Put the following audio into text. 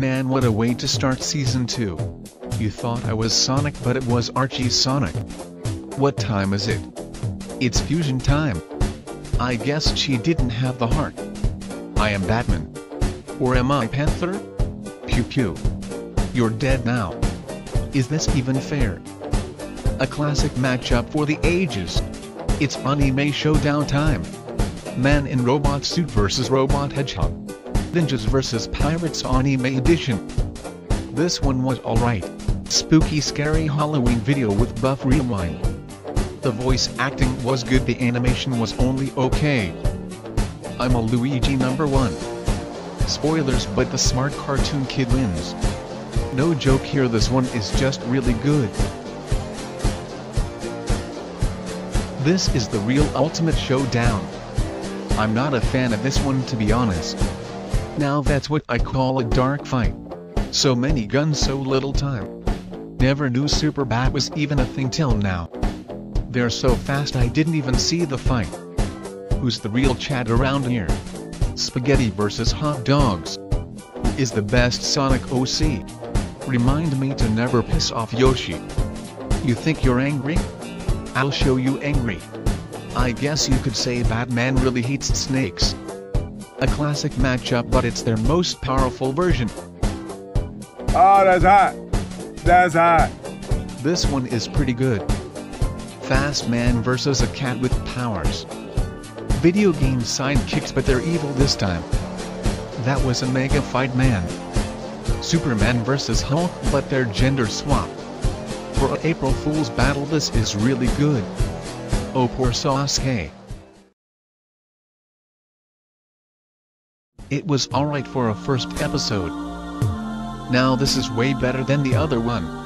Man what a way to start season 2. You thought I was Sonic but it was Archie Sonic. What time is it? It's fusion time. I guess she didn't have the heart. I am Batman. Or am I Panther? Pew pew. You're dead now. Is this even fair? A classic matchup for the ages. It's anime showdown time. Man in robot suit versus robot hedgehog. Ninjas vs Pirates Anime Edition. This one was alright. Spooky scary Halloween video with buff rewind. The voice acting was good the animation was only okay. I'm a Luigi number one. Spoilers but the smart cartoon kid wins. No joke here this one is just really good. This is the real ultimate showdown. I'm not a fan of this one to be honest. Now that's what I call a dark fight. So many guns so little time. Never knew Super Bat was even a thing till now. They're so fast I didn't even see the fight. Who's the real Chad around here? Spaghetti versus hot dogs. Who is the best Sonic OC? Remind me to never piss off Yoshi. You think you're angry? I'll show you angry. I guess you could say Batman really hates snakes. A classic matchup but it's their most powerful version. Oh, that's hot. That's hot. This one is pretty good. Fast man versus a cat with powers. Video game sidekicks but they're evil this time. That was a mega fight man. Superman versus Hulk but they're gender swap. For a April Fool's battle this is really good. Oh poor Sasuke. It was alright for a first episode. Now this is way better than the other one.